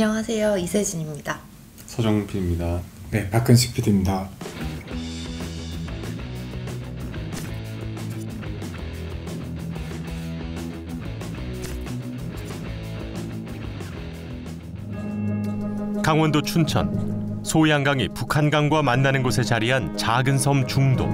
안녕하세요. 이세진입니다. 서정필입니다. 네, 박근식 PD입니다. 강원도 춘천 소양강이 북한강과 만나는 곳에 자리한 작은 섬 중도.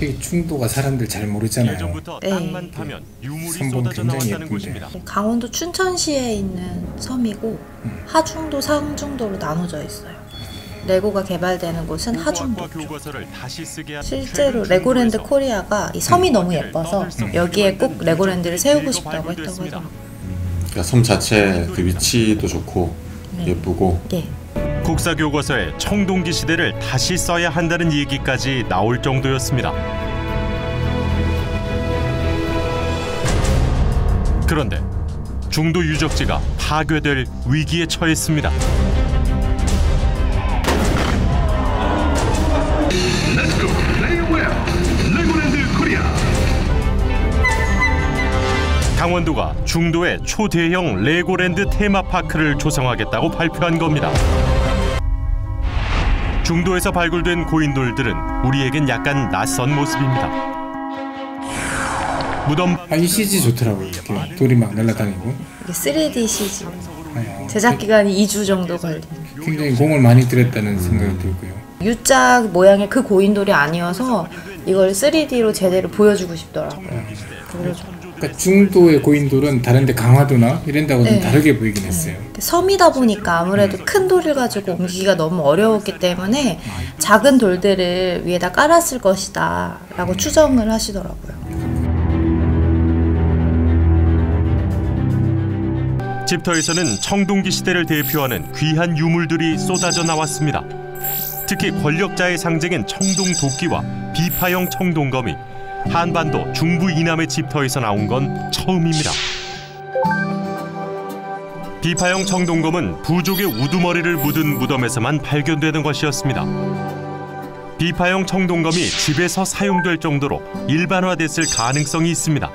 이 충도가 사람들 잘 모르잖아요. 예전부터 네. 땅만 파면 유물이 쏟아져 굉장히 나왔다는 예쁜데. 곳입니다. 강원도 춘천시에 있는 섬이고 음. 하중도, 상중도로 나눠져 있어요. 레고가 개발되는 곳은 하중도. 실제로 레고랜드 코리아가 이 섬이 너무 음. 예뻐서 음. 여기에 꼭 레고랜드를 세우고 싶다고 했다고 발굴됐습니다. 하더라고요. 그러니까 섬 자체 그 위치도 좋고 네. 예쁘고 예. 국사 교과서에 청동기 시대를 다시 써야 한다는 얘기까지 나올 정도였습니다. 그런데 중도 유적지가 파괴될 위기에 처했습니다. 강원도가 중도에 초대형 레고랜드 테마파크를 조성하겠다고 발표한 겁니다. 중도에서 발굴된 고인돌들은 우리에겐 약간 낯선 모습입니다. 무덤 아, 이 CG 좋더라고요. 이렇게 돌이 막 날아다니고. 이게 3D CG. 아, 제작 기간이 2주 정도 걸린. 굉장히 공을 많이 들였다는 생각이 들고요. U자 모양의 그 고인돌이 아니어서 이걸 3D로 제대로 보여주고 싶더라고요. 그래서 그러니까 중도의 고인돌은 다른데 강화도나 이런 데하고 좀 네. 다르게 보이긴 했어요. 섬이다 보니까 아무래도 큰 돌을 가지고 옮기기가 너무 어려웠기 때문에 작은 돌들을 위에다 깔았을 것이다 라고 추정을 하시더라고요. 집터에서는 청동기 시대를 대표하는 귀한 유물들이 쏟아져 나왔습니다. 특히 권력자의 상징인 청동 도끼와 비파형 청동검이 한반도 중부 이남의 집터에서 나온 건 처음입니다. 비파형 청동검은 부족의 우두머리를 묻은 무덤에서만 발견되는 것이었습니다. 비파형 청동검이 집에서 사용될 정도로 일반화됐을 가능성이 있습니다.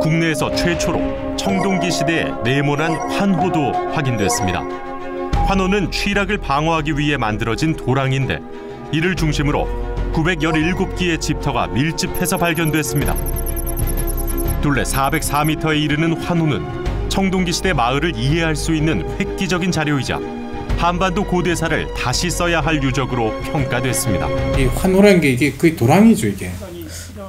국내에서 최초로 청동기 시대의 네모난 환호도 확인됐습니다. 환호는 취락을 방어하기 위해 만들어진 도랑인데 이를 중심으로 917기의 집터가 밀집해서 발견됐습니다. 둘레 404m에 이르는 환호는 청동기 시대 마을을 이해할 수 있는 획기적인 자료이자 한반도 고대사를 다시 써야 할 유적으로 평가됐습니다. 이 환호라는 게 이게 거의 도랑이죠 이게.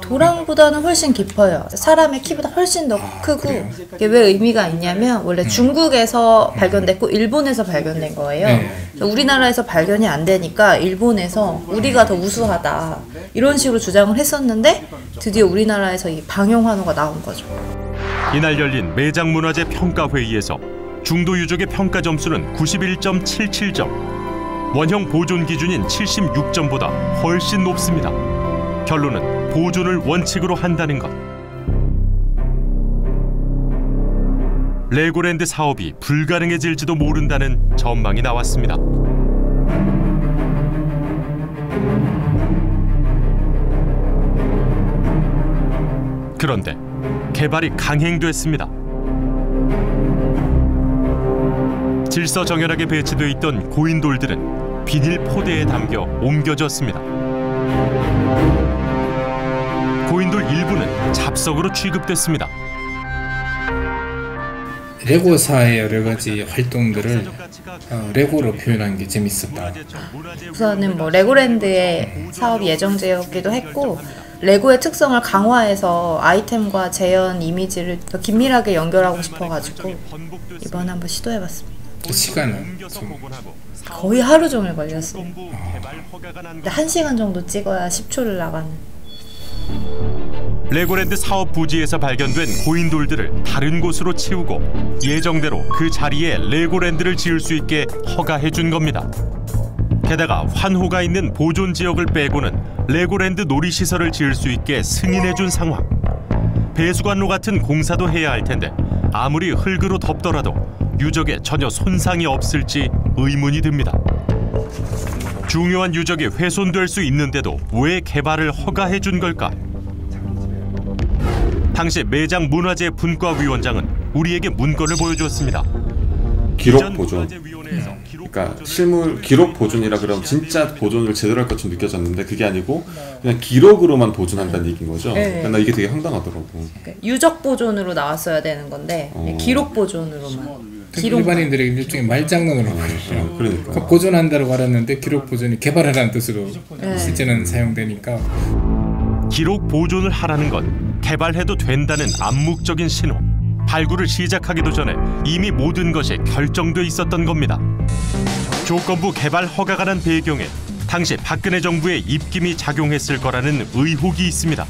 도랑보다는 훨씬 깊어요. 사람의 키보다 훨씬 더 아, 크고 그래요? 이게 왜 의미가 있냐면 원래 중국에서 발견됐고 일본에서 발견된 거예요. 네. 우리나라에서 발견이 안 되니까 일본에서 우리가 더 우수하다 이런 식으로 주장을 했었는데 드디어 우리나라에서 이 방영 환호가 나온 거죠. 이날 열린 매장문화재 평가회의에서 중도 유적의 평가 점수는 91.77점, 원형 보존 기준인 76점보다 훨씬 높습니다. 결론은 보존을 원칙으로 한다는 것. 레고랜드 사업이 불가능해질지도 모른다는 전망이 나왔습니다. 그런데 개발이 강행됐습니다. 질서 정연하게 배치돼 있던 고인돌들은 비닐 포대에 담겨 옮겨졌습니다. 고인돌 일부는 잡석으로 취급됐습니다. 레고사의 여러 가지 활동들을 어, 레고로 표현한 게 재밌었다. 우선은 뭐 레고랜드의 사업 예정제였기도 했고 레고의 특성을 강화해서 아이템과 재현 이미지를 더 긴밀하게 연결하고 싶어가지고 이번에 한번 시도해봤습니다. 그 시간은 좀 거의 하루 종일 걸렸어요. 근데 한 시간 정도 찍어야 10초를 나가는. 레고랜드 사업 부지에서 발견된 고인돌들을 다른 곳으로 치우고 예정대로 그 자리에 레고랜드를 지을 수 있게 허가해 준 겁니다. 게다가 환호가 있는 보존 지역을 빼고는 레고랜드 놀이시설을 지을 수 있게 승인해 준 상황. 배수관로 같은 공사도 해야 할 텐데 아무리 흙으로 덮더라도 유적에 전혀 손상이 없을지 의문이 듭니다. 중요한 유적이 훼손될 수 있는데도 왜 개발을 허가해 준 걸까? 당시 매장 문화재 분과위원장은 우리에게 문건을 보여주었습니다. 기록 보존. 기록 그러니까 실물 기록 보존이라 그러면 진짜 보존을 제대로 할 것처럼 느껴졌는데 그게 아니고 그냥 기록으로만 보존한다는 얘기인 거죠. 네. 그러니까 나 이게 되게 황당하더라고. 그러니까 유적 보존으로 나왔어야 되는 건데 어. 기록 보존으로만. 기록 일반인들에게 일종의 말장난으로 어. 그러니까. 그 보존한다고 알았는데 기록 보존이 개발하라는 뜻으로 네. 실제는 사용되니까 기록 보존을 하라는 건 개발해도 된다는 암묵적인 신호. 발굴을 시작하기도 전에 이미 모든 것이 결정돼 있었던 겁니다. 조건부 개발 허가가 난 배경에 당시 박근혜 정부의 입김이 작용했을 거라는 의혹이 있습니다.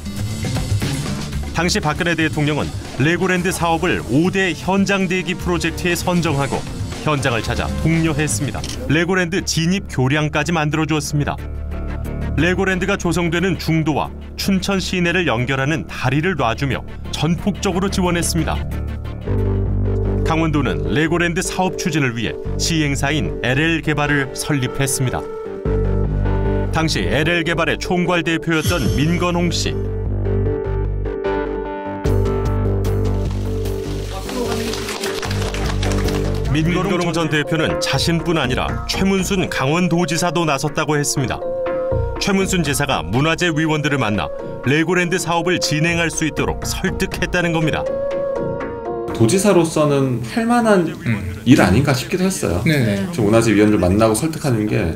당시 박근혜 대통령은 레고랜드 사업을 5대 현장 대기 프로젝트에 선정하고 현장을 찾아 독려했습니다. 레고랜드 진입 교량까지 만들어 주었습니다. 레고랜드가 조성되는 중도와 춘천 시내를 연결하는 다리를 놔주며 전폭적으로 지원했습니다. 강원도는 레고랜드 사업 추진을 위해 시행사인 LL 개발을 설립했습니다. 당시 LL 개발의 총괄 대표였던 민건홍 씨. 민건홍 전 대표는 자신뿐 아니라 최문순 강원도지사도 나섰다고 했습니다. 최문순 지사가 문화재 위원들을 만나 레고랜드 사업을 진행할 수 있도록 설득했다는 겁니다. 도지사로서는 할 만한 일 아닌가 싶기도 했어요. 네네. 좀 문화재 위원들 만나고 설득하는 게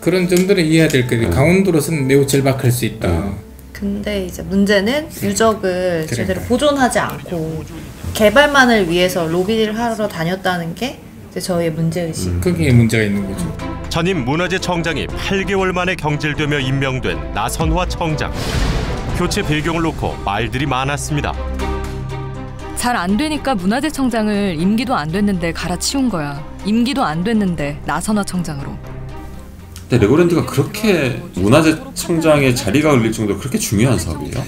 그런 점들은 이해해야 될 거예요. 네. 강원도로서는 매우 절박할 수 있다. 네. 근데 이제 문제는 유적을 그러니까. 제대로 보존하지 않고 개발만을 위해서 로비를 하러 다녔다는 게 이제 저희의 문제의식. 거기에 문제가 있는 거죠. 전임 문화재 청장이 8개월 만에 경질되며 임명된 나선화 청장. 교체 배경을 놓고 말들이 많았습니다. 잘 안 되니까 문화재 청장을 임기도 안 됐는데 갈아치운 거야. 임기도 안 됐는데 나선화 청장으로. 근데 레고랜드가 그렇게 문화재청장의 자리가 걸릴 정도로 그렇게 중요한 사업이에요?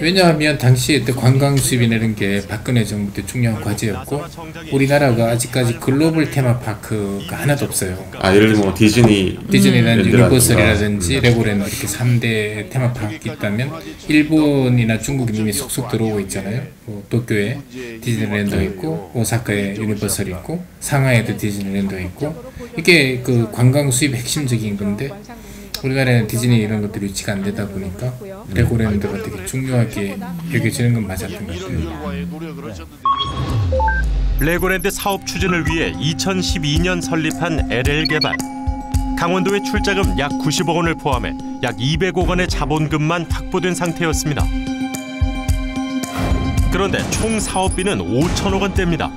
왜냐하면 당시에 때 관광 수입이라는 게 박근혜 정부 때 중요한 과제였고 우리나라가 아직까지 글로벌 테마파크가 하나도 없어요. 아 예를 들면 뭐 디즈니 랜드라든가. 유니버설이라든지 레고랜드 이렇게 3대 테마파크가 있다면 일본이나 중국이 이미 속속 들어오고 있잖아요. 뭐 도쿄에 디즈니랜드가 있고 오사카에 유니버설이 있고 상하이에도 디즈니랜드가 있고 이게 그 관광 수입 핵심적인 건데 우리나라에는 디즈니 이런 것들이 위치가 안 되다 보니까 레고랜드가 되게 중요하게 여겨지는 건 맞았던 것 같아요. 레고랜드 사업 추진을 위해 2012년 설립한 LL 개발. 강원도의 출자금 약 90억 원을 포함해 약 200억 원의 자본금만 확보된 상태였습니다. 그런데 총 사업비는 5천억 원대입니다.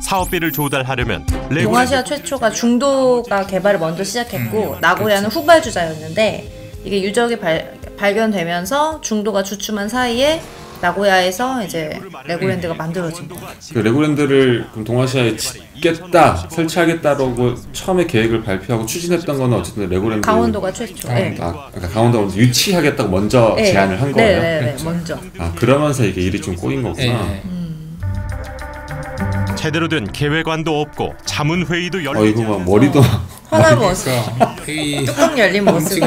사업비를 조달하려면 동아시아 최초가 중도가 개발을 먼저 시작했고 나고야는 후발주자였는데 이게 유적이 발, 발견되면서 중도가 주춤한 사이에 나고야에서 이제 레고랜드가 만들어진 거예요. 그 레고랜드를 그럼 동아시아에 짓겠다, 설치하겠다라고 처음에 계획을 발표하고 추진했던 거는 어쨌든 레고랜드 강원도가 최초. 네. 아, 그러니까 강원도가 먼저 유치하겠다고 먼저 네. 제안을 한 네, 거예요. 네, 네, 먼저. 아 그러면서 이게 일이 좀 꼬인 거구나. 예. 제대로 된 계획안도 없고 자문 회의도 어 열리지 이거 막 않아서 머리도 화날 모습. 그러니까 이 뚜껑 열린 있을지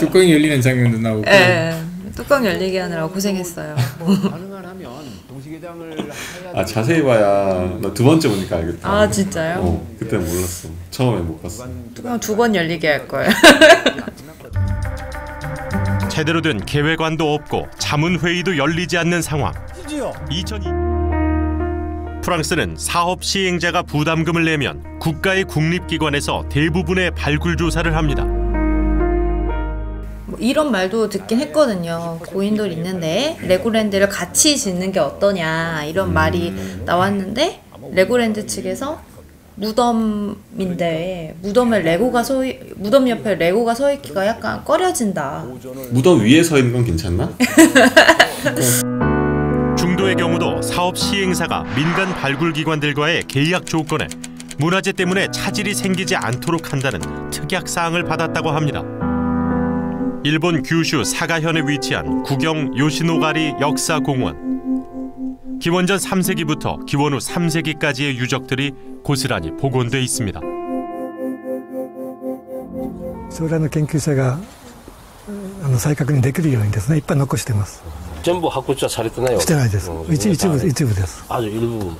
뚜껑이 열리는 장면도 나오고 예. 뚜껑 열리게 하느라 고생했어요. 가능하면 동시개장을 아 자세히 봐야 나 두 번째 보니까 알겠다. 아 진짜요? 어 그때 몰랐어. 처음에 못 봤어. 뚜껑 두 번 열리게 할 거예요. 제대로 된 계획안도 없고 자문 회의도 열리지 않는 상황. 2002 프랑스는 사업 시행자가 부담금을 내면 국가의 국립기관에서 대부분의 발굴 조사를 합니다. 뭐 이런 말도 듣긴 했거든요. 고인돌 있는데 레고랜드를 같이 짓는 게 어떠냐 이런 말이 나왔는데 레고랜드 측에서 무덤인데 무덤에 레고가 서 있- 무덤 옆에 레고가 서 있기가 약간 꺼려진다. 무덤 위에 서 있는 건 괜찮나? 중도의 경우도 사업 시행사가 민간 발굴 기관들과의 계약 조건에 문화재 때문에 차질이 생기지 않도록 한다는 특약 사항을 받았다고 합니다. 일본 규슈 사가현에 위치한 구경 요시노가리 역사공원. 기원전 3세기부터 기원 후 3세기까지의 유적들이 고스란히 복원돼 있습니다. 将来の研究者がうんあの再確認できるようにですねいっぱい残してます全部発掘はされてないわけしてないですうん一一部一部ですある일부분만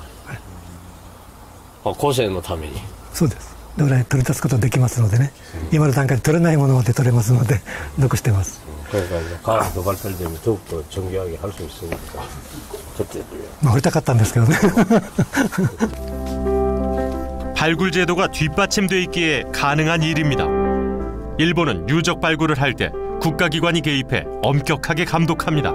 あ後世のためにそうです 将来取り出すことできますのでね今の段階で取れないものまで取れますので残してます 그러니까 이제 과학도 발달되면 더욱더 정교하게 할 수 있으니까 그때 まあ掘りたかったんですけどね 발굴 제도가 뒷받침돼 있기에 가능한 일입니다. 일본은 유적 발굴을 할 때 국가기관이 개입해 엄격하게 감독합니다.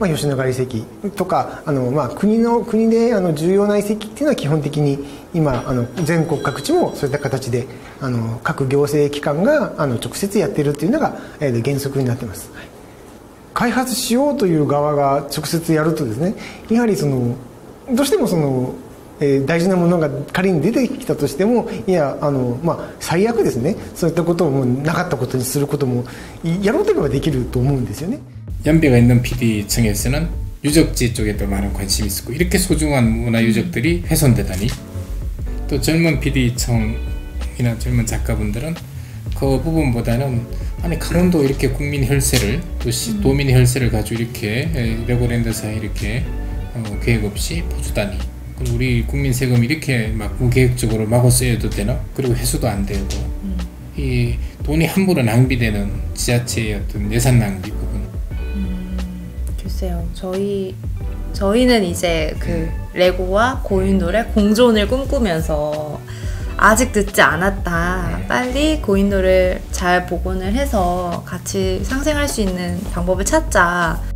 まあ、吉野ヶ里遺跡とかあの、まあ、国の国であの重要な遺跡っていうのは基本的に今あの全国各地もそういった形であの各行政機関があの直接やってるっていうのが、えー原則になってます、はい開発しようという側が直接やるとですねやはりそのどうしてもその、えー大事なものが仮に出てきたとしてもいやあの、まあ、最悪ですねそういったことをもうなかったことにすることもやろうと思えばできると思うんですよね。 연배가 있는 PD층에서는 유적지 쪽에도 많은 관심이 있었고 이렇게 소중한 문화 유적들이 훼손되다니. 또 젊은 PD층이나 젊은 작가분들은 그 부분보다는 아니 강원도 이렇게 국민 혈세를 또 시, 도민 혈세를 가지고 이렇게 에, 레고랜드사에 이렇게 어, 계획 없이 그리고 우리 국민 세금 이렇게 막 무계획적으로 마구 쓰여도 되나? 그리고 회수도 안 되고. 이 돈이 함부로 낭비되는 지자체의 어떤 예산 낭비 글쎄요. 저희 저희는 이제 그 레고와 고인돌의 공존을 꿈꾸면서 아직 늦지 않았다. 빨리 고인돌을 잘 복원을 해서 같이 상생할 수 있는 방법을 찾자.